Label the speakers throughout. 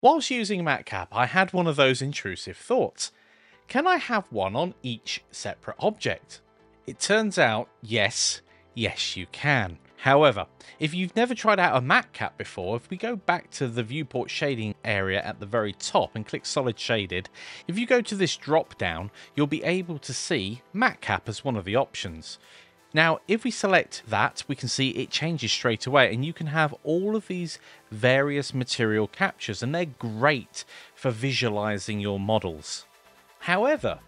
Speaker 1: Whilst using MatCap, I had one of those intrusive thoughts. Can I have one on each separate object? It turns out, yes, yes you can. However, if you've never tried out a MatCap before, if we go back to the viewport shading area at the very top and click solid shaded, if you go to this drop down, you'll be able to see MatCap as one of the options. Now, if we select that, we can see it changes straight away and you can have all of these various material captures and they're great for visualizing your models. However,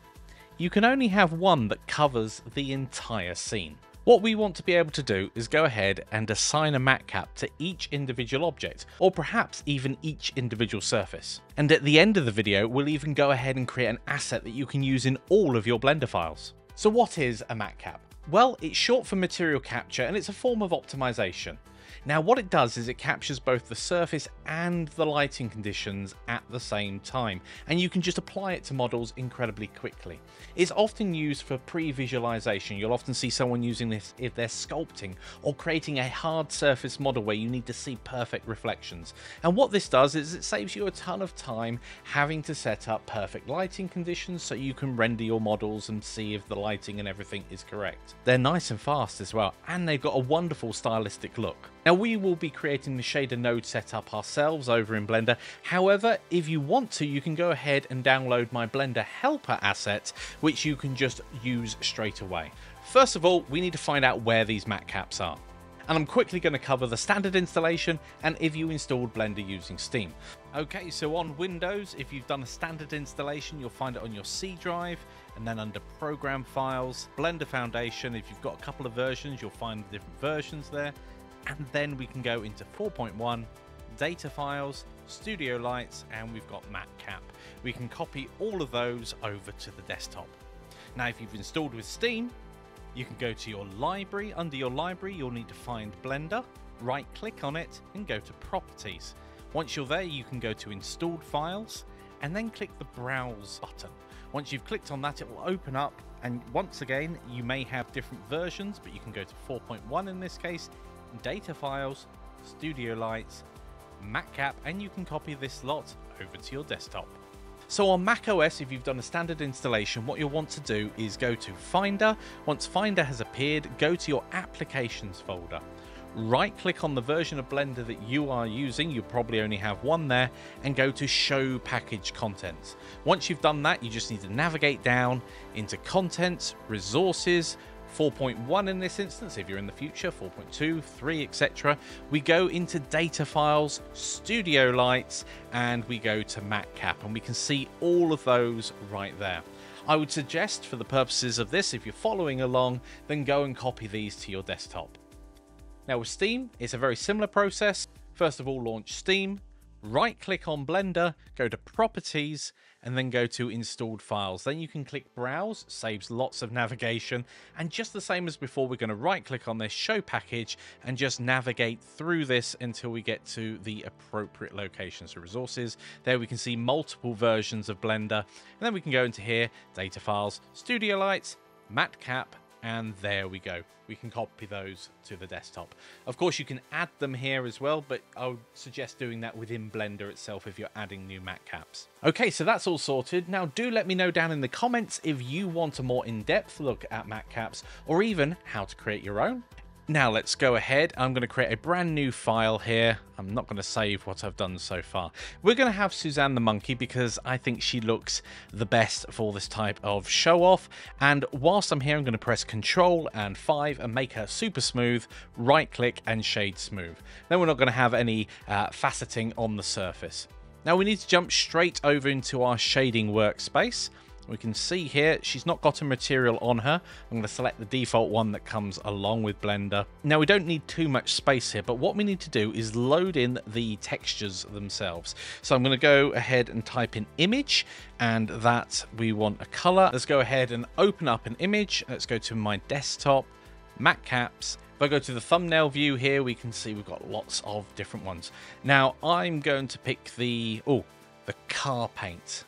Speaker 1: you can only have one that covers the entire scene. What we want to be able to do is go ahead and assign a mat cap to each individual object, or perhaps even each individual surface. And at the end of the video, we'll even go ahead and create an asset that you can use in all of your Blender files. So what is a mat cap? Well, it's short for material capture and it's a form of optimization. Now what it does is it captures both the surface and the lighting conditions at the same time and you can just apply it to models incredibly quickly. It's often used for pre-visualization. You'll often see someone using this if they're sculpting or creating a hard surface model where you need to see perfect reflections. And what this does is it saves you a ton of time having to set up perfect lighting conditions so you can render your models and see if the lighting and everything is correct. They're nice and fast as well and they've got a wonderful stylistic look. Now we will be creating the shader node setup ourselves over in Blender. However, if you want to, you can go ahead and download my Blender helper asset, which you can just use straight away. First of all, we need to find out where these mat caps are. And I'm quickly going to cover the standard installation and if you installed Blender using Steam. Okay, so on Windows, if you've done a standard installation, you'll find it on your C drive and then under program files, Blender Foundation, if you've got a couple of versions, you'll find the different versions there and then we can go into 4.1 data files studio lights and we've got matcap we can copy all of those over to the desktop. Now if you've installed with steam you can go to your library. Under your library you'll need to find blender right click on it and go to properties. Once you're there you can go to installed files and then click the browse button. Once you've clicked on that it will open up and once again you may have different versions but you can go to 4.1 in this case data files, studio lights, MatCap, and you can copy this lot over to your desktop. So on Mac OS, if you've done a standard installation, what you'll want to do is go to Finder. Once Finder has appeared, go to your Applications folder. Right click on the version of Blender that you are using, you probably only have one there, and go to Show Package Contents. Once you've done that, you just need to navigate down into Contents, Resources, 4.1 in this instance, if you're in the future, 4.2, 3, etc. We go into data files, studio lights, and we go to matcap, and we can see all of those right there. I would suggest for the purposes of this, if you're following along, then go and copy these to your desktop. Now with Steam, it's a very similar process. First of all, launch Steam, right click on Blender, go to Properties, and then go to installed files. Then you can click browse, saves lots of navigation. And just the same as before, we're going to right click on this show package and just navigate through this until we get to the appropriate locations. So resources, there we can see multiple versions of Blender. And then we can go into here, data files, studio lights, matcap, and there we go. We can copy those to the desktop. Of course, you can add them here as well, but I would suggest doing that within Blender itself if you're adding new mat caps. Okay, so that's all sorted. Now, do let me know down in the comments if you want a more in-depth look at mat caps or even how to create your own. Now let's go ahead. I'm going to create a brand new file here. I'm not going to save what I've done so far. We're going to have Suzanne the monkey because I think she looks the best for this type of show off. And whilst I'm here, I'm going to press Control and 5 and make her super smooth. Right click and shade smooth. Then we're not going to have any uh, faceting on the surface. Now we need to jump straight over into our shading workspace. We can see here she's not got a material on her. I'm going to select the default one that comes along with Blender. Now we don't need too much space here, but what we need to do is load in the textures themselves. So I'm going to go ahead and type in image and that we want a color. Let's go ahead and open up an image. Let's go to my desktop, matcaps, if I go to the thumbnail view here, we can see we've got lots of different ones. Now, I'm going to pick the, oh, the car paint.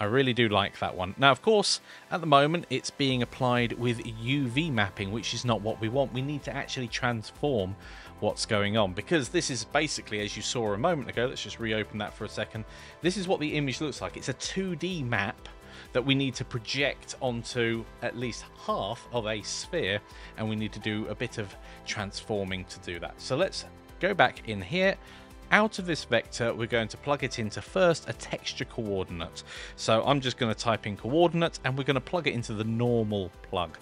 Speaker 1: I really do like that one. Now, of course, at the moment, it's being applied with UV mapping, which is not what we want. We need to actually transform what's going on because this is basically as you saw a moment ago let's just reopen that for a second this is what the image looks like it's a 2d map that we need to project onto at least half of a sphere and we need to do a bit of transforming to do that so let's go back in here out of this vector, we're going to plug it into first a texture coordinate. So I'm just going to type in coordinate and we're going to plug it into the normal plug.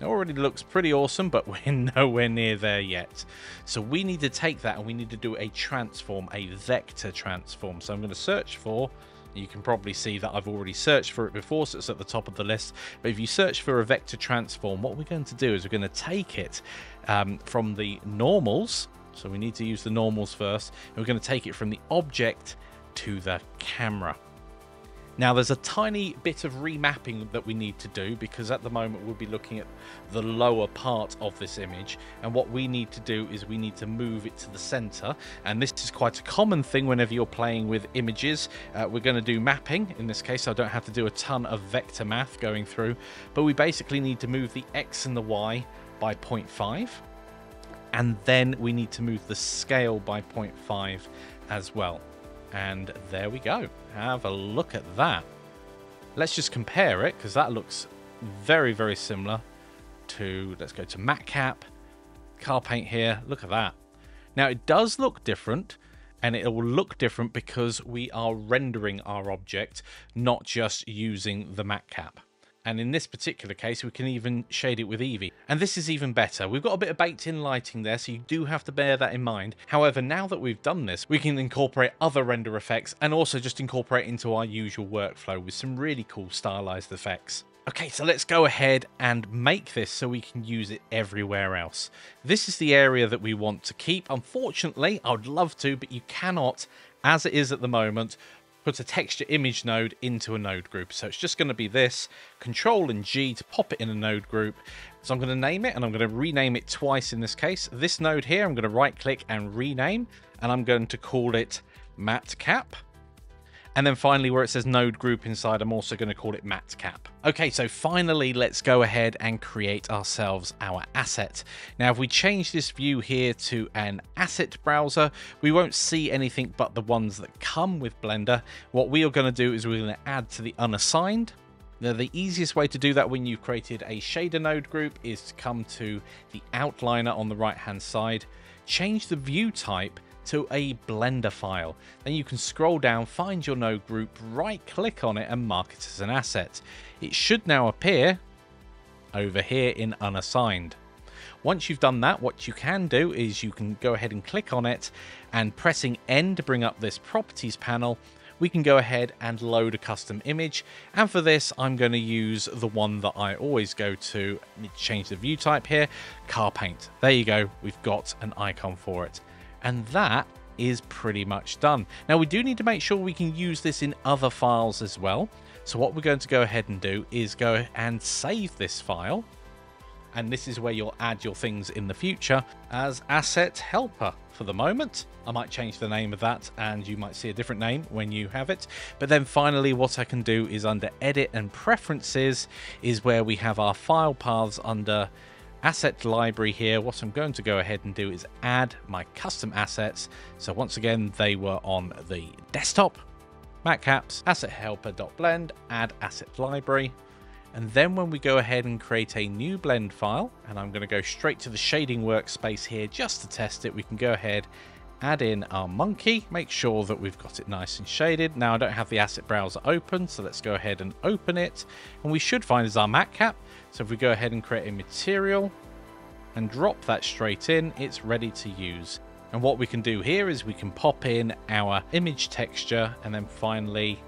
Speaker 1: It already looks pretty awesome, but we're nowhere near there yet. So we need to take that and we need to do a transform, a vector transform. So I'm going to search for, you can probably see that I've already searched for it before, so it's at the top of the list. But if you search for a vector transform, what we're going to do is we're going to take it um, from the normals. So we need to use the normals first. We're going to take it from the object to the camera. Now there's a tiny bit of remapping that we need to do because at the moment we'll be looking at the lower part of this image and what we need to do is we need to move it to the center and this is quite a common thing whenever you're playing with images. Uh, we're going to do mapping in this case I don't have to do a ton of vector math going through but we basically need to move the X and the Y by 0.5 and then we need to move the scale by 0.5 as well. And there we go. Have a look at that. Let's just compare it because that looks very, very similar to, let's go to MatCap, car paint here. Look at that. Now it does look different and it will look different because we are rendering our object, not just using the MatCap and in this particular case we can even shade it with Eevee. And this is even better. We've got a bit of baked in lighting there so you do have to bear that in mind. However, now that we've done this, we can incorporate other render effects and also just incorporate into our usual workflow with some really cool stylized effects. Okay, so let's go ahead and make this so we can use it everywhere else. This is the area that we want to keep. Unfortunately, I would love to, but you cannot, as it is at the moment, put a texture image node into a node group. So it's just going to be this, Control and G to pop it in a node group. So I'm going to name it and I'm going to rename it twice in this case. This node here, I'm going to right click and rename and I'm going to call it MatCap. And then finally, where it says node group inside, I'm also going to call it matcap. Okay, so finally, let's go ahead and create ourselves our asset. Now, if we change this view here to an asset browser, we won't see anything but the ones that come with Blender. What we are going to do is we're going to add to the unassigned. Now, the easiest way to do that when you've created a shader node group is to come to the outliner on the right hand side, change the view type to a Blender file. Then you can scroll down, find your node group, right click on it and mark it as an asset. It should now appear over here in unassigned. Once you've done that, what you can do is you can go ahead and click on it and pressing N to bring up this properties panel, we can go ahead and load a custom image. And for this, I'm going to use the one that I always go to. change the view type here, car paint. There you go. We've got an icon for it. And that is pretty much done. Now we do need to make sure we can use this in other files as well. So what we're going to go ahead and do is go and save this file. And this is where you'll add your things in the future as asset helper for the moment. I might change the name of that and you might see a different name when you have it. But then finally what I can do is under edit and preferences is where we have our file paths under asset library here, what I'm going to go ahead and do is add my custom assets. So once again, they were on the desktop, matcaps, asset helper.blend, add asset library. And then when we go ahead and create a new blend file, and I'm going to go straight to the shading workspace here just to test it, we can go ahead add in our monkey, make sure that we've got it nice and shaded. Now I don't have the asset browser open, so let's go ahead and open it. And we should find is our matcap. So if we go ahead and create a material and drop that straight in, it's ready to use. And what we can do here is we can pop in our image texture and then finally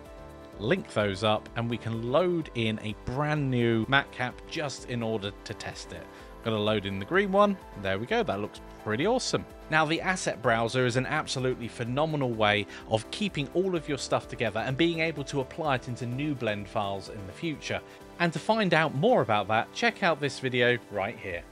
Speaker 1: link those up and we can load in a brand new matcap just in order to test it. Gonna load in the green one. There we go. That looks pretty awesome. Now, the asset browser is an absolutely phenomenal way of keeping all of your stuff together and being able to apply it into new blend files in the future. And to find out more about that, check out this video right here.